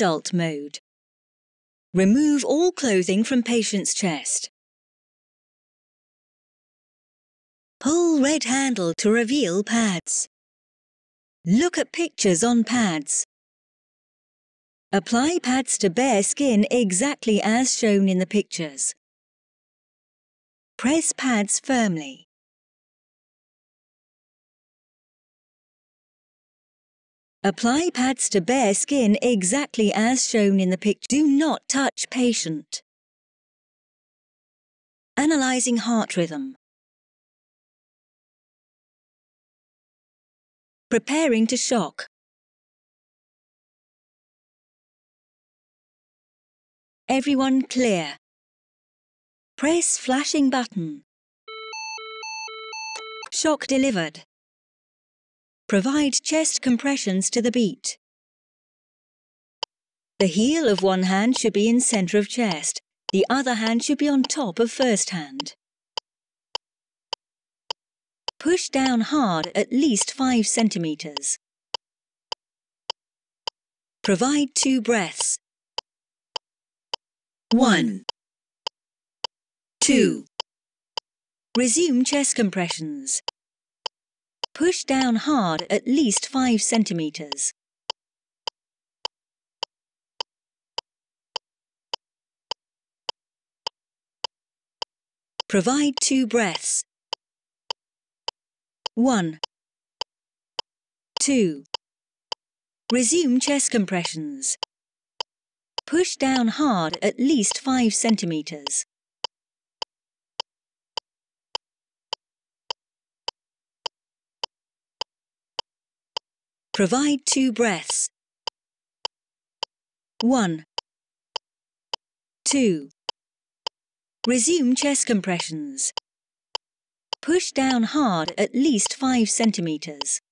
Adult mode. Remove all clothing from patient's chest. Pull red handle to reveal pads. Look at pictures on pads. Apply pads to bare skin exactly as shown in the pictures. Press pads firmly. Apply pads to bare skin exactly as shown in the picture. Do not touch patient. Analyzing heart rhythm. Preparing to shock. Everyone clear. Press flashing button. Shock delivered. Provide chest compressions to the beat. The heel of one hand should be in center of chest. The other hand should be on top of first hand. Push down hard at least 5 centimeters. Provide two breaths. One, two. Resume chest compressions. Push down hard at least 5 centimeters. Provide two breaths. One, two. Resume chest compressions. Push down hard at least 5 centimeters. Provide two breaths. One, two. Resume chest compressions. Push down hard at least 5 centimeters.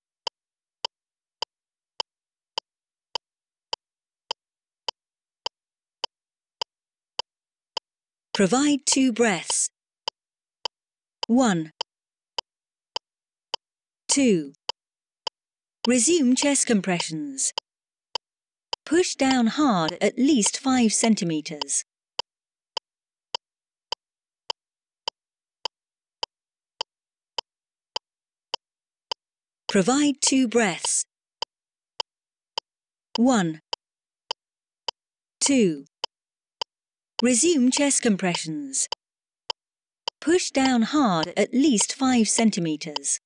Provide two breaths. One, two. Resume chest compressions. Push down hard at least 5 centimeters. Provide two breaths. One, two. Resume chest compressions. Push down hard at least 5 centimeters.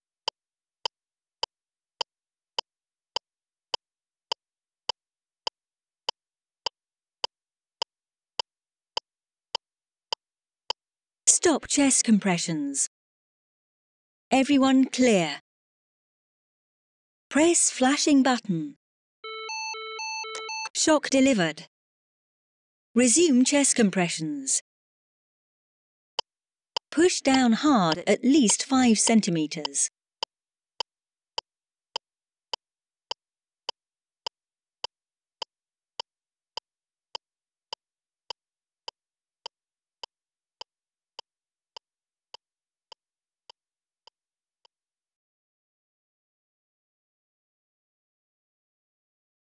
Stop chest compressions. Everyone clear. Press flashing button. Shock delivered. Resume chest compressions. Push down hard at least 5 centimeters.